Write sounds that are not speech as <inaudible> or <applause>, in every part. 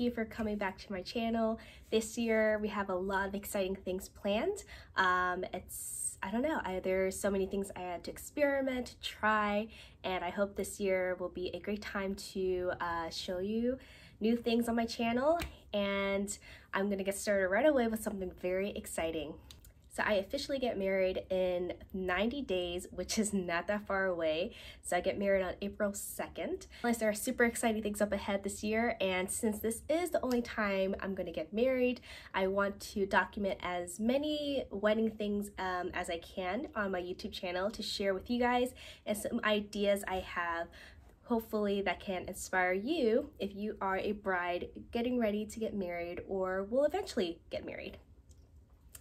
you for coming back to my channel. This year we have a lot of exciting things planned. Um, it's, I don't know, I, there's so many things I had to experiment, try, and I hope this year will be a great time to uh, show you new things on my channel and I'm gonna get started right away with something very exciting. So I officially get married in 90 days, which is not that far away. So I get married on April 2nd. There are super exciting things up ahead this year. And since this is the only time I'm gonna get married, I want to document as many wedding things um, as I can on my YouTube channel to share with you guys and some ideas I have hopefully that can inspire you if you are a bride getting ready to get married or will eventually get married.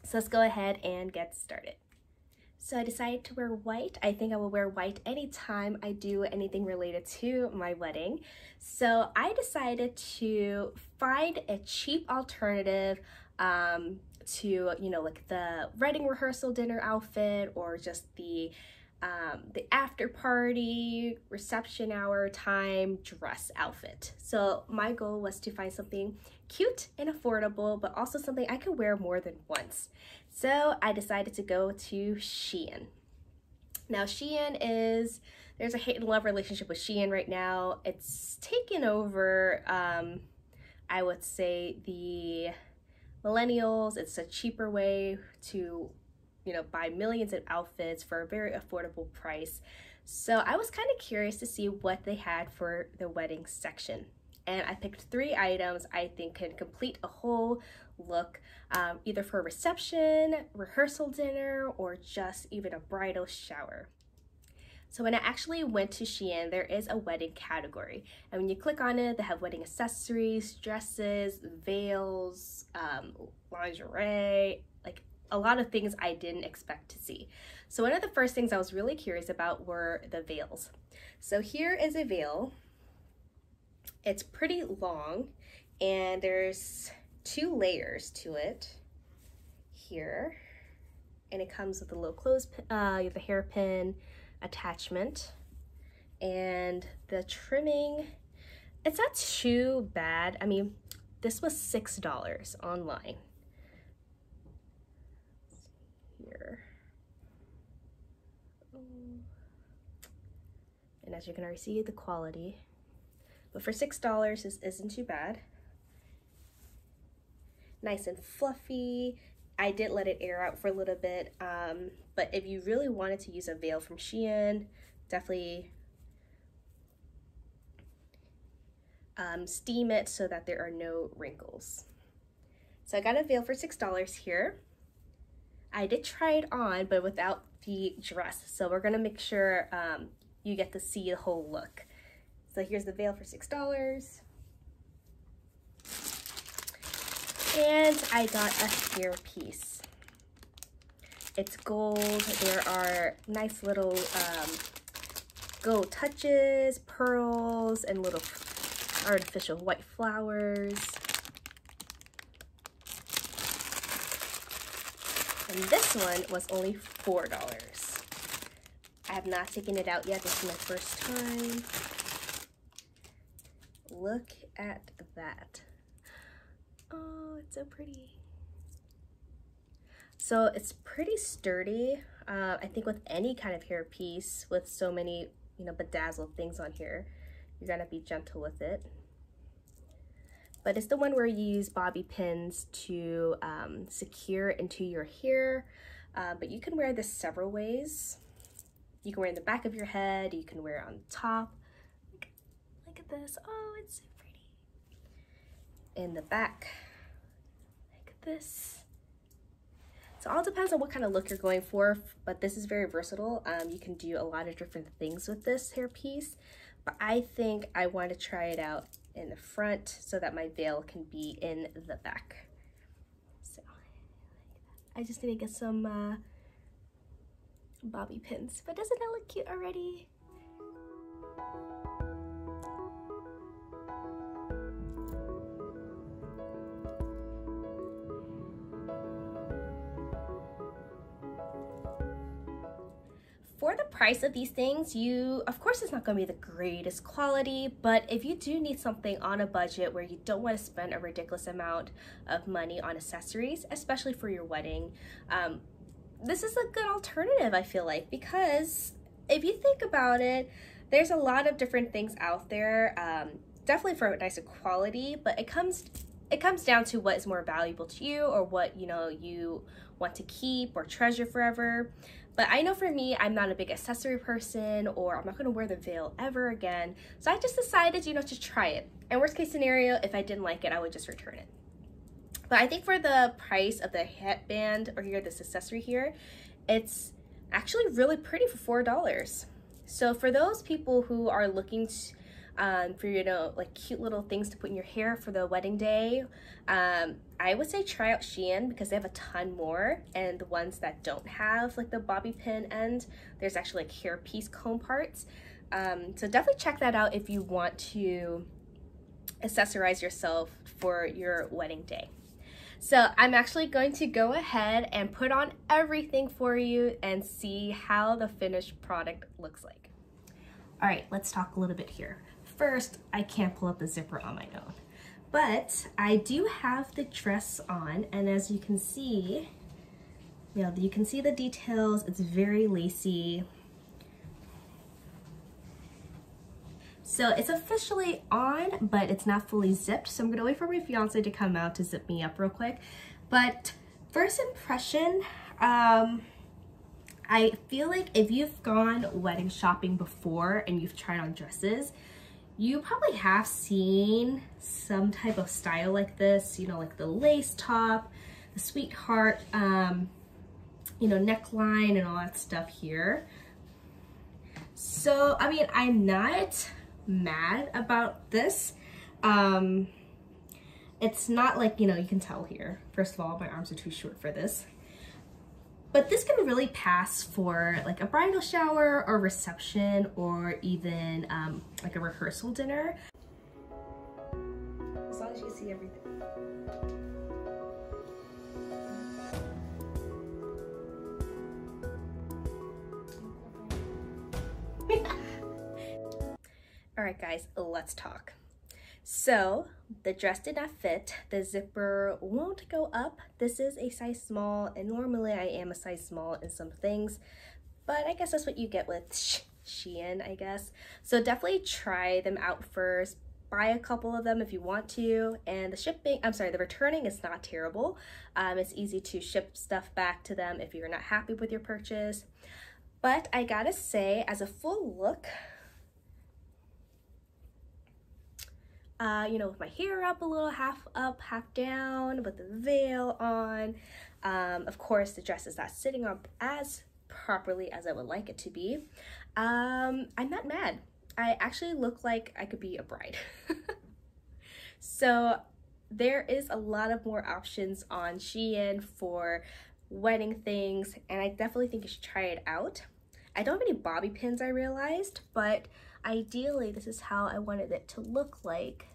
So let's go ahead and get started. So I decided to wear white. I think I will wear white anytime I do anything related to my wedding. So I decided to find a cheap alternative um, to, you know, like the wedding rehearsal dinner outfit or just the um, the after party, reception hour time dress outfit. So my goal was to find something cute and affordable, but also something I could wear more than once. So I decided to go to Shein. Now Shein is, there's a hate and love relationship with Shein right now. It's taken over, um, I would say, the millennials. It's a cheaper way to you know, buy millions of outfits for a very affordable price. So I was kind of curious to see what they had for the wedding section. And I picked three items I think can complete a whole look, um, either for a reception, rehearsal dinner, or just even a bridal shower. So when I actually went to Shein, there is a wedding category. And when you click on it, they have wedding accessories, dresses, veils, um, lingerie, a lot of things I didn't expect to see. So one of the first things I was really curious about were the veils. So here is a veil. It's pretty long and there's two layers to it here. And it comes with a little clothes, uh, the hairpin attachment. And the trimming, it's not too bad. I mean, this was $6 online. And as you can already see, the quality. But for $6, this isn't too bad. Nice and fluffy. I did let it air out for a little bit. Um, but if you really wanted to use a veil from Shein, definitely um, steam it so that there are no wrinkles. So I got a veil for $6 here. I did try it on, but without the dress. So we're gonna make sure um, you get to see the whole look. So here's the veil for $6. And I got a hair piece. It's gold. There are nice little um, gold touches, pearls, and little artificial white flowers. And this one was only $4. I have not taken it out yet. This is my first time. Look at that. Oh, it's so pretty. So it's pretty sturdy. Uh, I think with any kind of hair piece with so many, you know, bedazzled things on here, you're gonna be gentle with it. But it's the one where you use bobby pins to um, secure into your hair. Uh, but you can wear this several ways. You can wear it in the back of your head, you can wear it on top. Look, look at this, oh, it's so pretty. In the back, like this. So all depends on what kind of look you're going for, but this is very versatile. Um, you can do a lot of different things with this hair piece, but I think I want to try it out in the front so that my veil can be in the back. So I just need to get some uh, bobby pins. But doesn't that look cute already? for the price of these things, you, of course, it's not going to be the greatest quality, but if you do need something on a budget where you don't want to spend a ridiculous amount of money on accessories, especially for your wedding, um, this is a good alternative, I feel like, because if you think about it, there's a lot of different things out there, um, definitely for a nicer quality, but it comes it comes down to what is more valuable to you or what you know you want to keep or treasure forever. But I know for me, I'm not a big accessory person or I'm not gonna wear the veil ever again. So I just decided, you know, to try it. And worst case scenario, if I didn't like it, I would just return it. But I think for the price of the headband or here, this accessory here, it's actually really pretty for $4. So for those people who are looking to, um, for you know like cute little things to put in your hair for the wedding day um, I would say try out Shein because they have a ton more. And the ones that don't have like the bobby pin end there's actually like hair piece comb parts. Um, so definitely check that out if you want to accessorize yourself for your wedding day so I'm actually going to go ahead and put on everything for you and see how the finished product looks like. All right, let's talk a little bit here first, I can't pull up the zipper on my own. But I do have the dress on, and as you can see, you know, you can see the details. It's very lacy. So it's officially on, but it's not fully zipped. So I'm gonna wait for my fiance to come out to zip me up real quick. But first impression, um, I feel like if you've gone wedding shopping before and you've tried on dresses, you probably have seen some type of style like this, you know, like the lace top, the sweetheart, um, you know, neckline and all that stuff here. So, I mean, I'm not mad about this. Um, it's not like, you know, you can tell here. First of all, my arms are too short for this. But this can really pass for like a bridal shower or reception or even um, like a rehearsal dinner. As long as you see everything. Right, guys, let's talk. So the dress did not fit. The zipper won't go up. This is a size small and normally I am a size small in some things, but I guess that's what you get with <laughs> Shein, I guess. So definitely try them out first. Buy a couple of them if you want to. And the shipping, I'm sorry, the returning is not terrible. Um, it's easy to ship stuff back to them if you're not happy with your purchase. But I gotta say, as a full look, uh, you know, with my hair up a little, half up, half down, with the veil on. Um, of course, the dress is not sitting up as properly as I would like it to be. Um, I'm not mad. I actually look like I could be a bride. <laughs> so there is a lot of more options on Shein for wedding things, and I definitely think you should try it out. I don't have any bobby pins, I realized, but ideally this is how I wanted it to look like.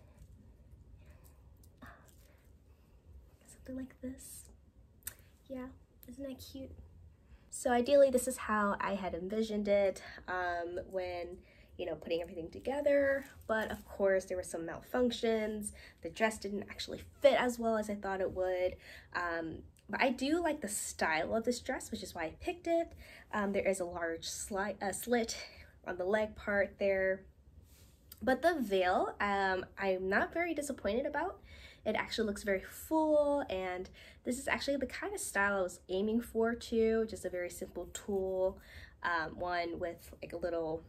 Like this. Yeah, isn't that cute? So ideally this is how I had envisioned it um, when you know, putting everything together. But of course, there were some malfunctions. The dress didn't actually fit as well as I thought it would. Um, but I do like the style of this dress, which is why I picked it. Um, there is a large sli uh, slit on the leg part there. But the veil, um, I'm not very disappointed about. It actually looks very full and this is actually the kind of style I was aiming for too. Just a very simple tulle, um, one with like a little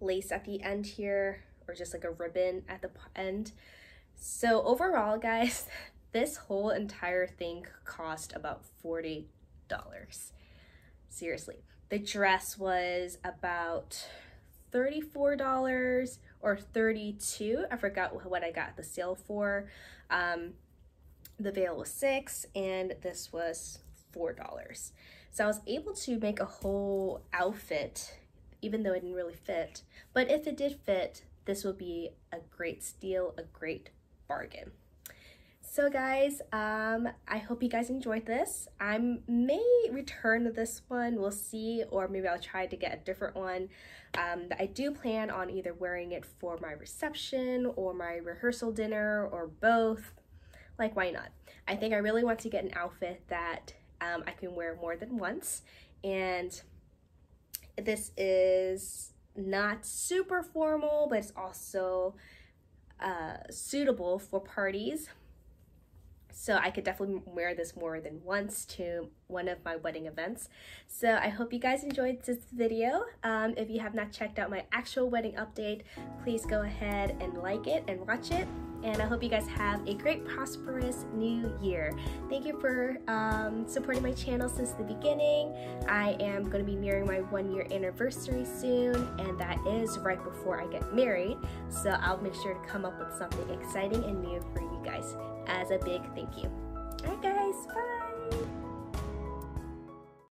lace at the end here or just like a ribbon at the end. So overall guys, <laughs> this whole entire thing cost about $40. Seriously. The dress was about $34 or 32 I forgot what I got the sale for. Um, the veil was six and this was $4. So I was able to make a whole outfit even though it didn't really fit. But if it did fit, this would be a great steal, a great bargain. So guys, um, I hope you guys enjoyed this. I may return to this one, we'll see, or maybe I'll try to get a different one. Um, I do plan on either wearing it for my reception or my rehearsal dinner or both. Like, why not? I think I really want to get an outfit that um, I can wear more than once. And this is not super formal, but it's also uh, suitable for parties so I could definitely wear this more than once to one of my wedding events. So I hope you guys enjoyed this video. Um, if you have not checked out my actual wedding update, please go ahead and like it and watch it. And I hope you guys have a great, prosperous new year. Thank you for um, supporting my channel since the beginning. I am going to be nearing my one year anniversary soon, and that is right before I get married. So I'll make sure to come up with something exciting and new for you guys as a big thank you. Alright guys, bye!